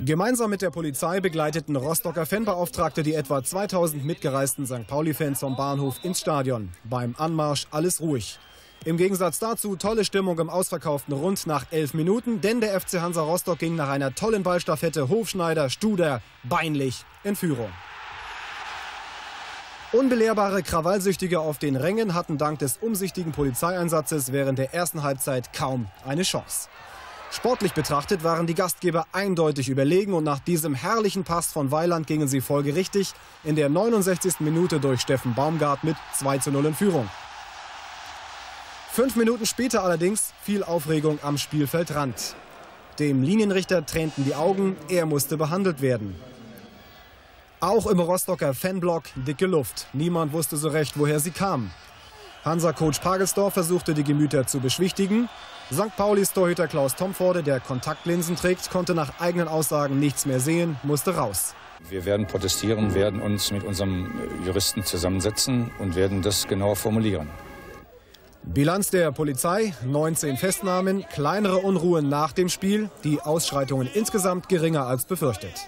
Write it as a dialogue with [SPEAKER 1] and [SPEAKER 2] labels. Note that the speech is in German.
[SPEAKER 1] Gemeinsam mit der Polizei begleiteten Rostocker Fanbeauftragte die etwa 2000 mitgereisten St. Pauli-Fans vom Bahnhof ins Stadion. Beim Anmarsch alles ruhig. Im Gegensatz dazu tolle Stimmung im ausverkauften Rund nach elf Minuten, denn der FC Hansa Rostock ging nach einer tollen Ballstaffette Hofschneider, Studer, beinlich in Führung. Unbelehrbare Krawallsüchtige auf den Rängen hatten dank des umsichtigen Polizeieinsatzes während der ersten Halbzeit kaum eine Chance. Sportlich betrachtet waren die Gastgeber eindeutig überlegen und nach diesem herrlichen Pass von Weiland gingen sie folgerichtig in der 69. Minute durch Steffen Baumgart mit 2 zu 0 in Führung. Fünf Minuten später allerdings fiel Aufregung am Spielfeldrand. Dem Linienrichter tränten die Augen, er musste behandelt werden. Auch im Rostocker Fanblock dicke Luft. Niemand wusste so recht, woher sie kam. Hansa-Coach Pagelsdorf versuchte die Gemüter zu beschwichtigen. St. Paulis Torhüter Klaus Tomforde, der Kontaktlinsen trägt, konnte nach eigenen Aussagen nichts mehr sehen, musste raus.
[SPEAKER 2] Wir werden protestieren, werden uns mit unserem Juristen zusammensetzen und werden das genau formulieren.
[SPEAKER 1] Bilanz der Polizei, 19 Festnahmen, kleinere Unruhen nach dem Spiel, die Ausschreitungen insgesamt geringer als befürchtet.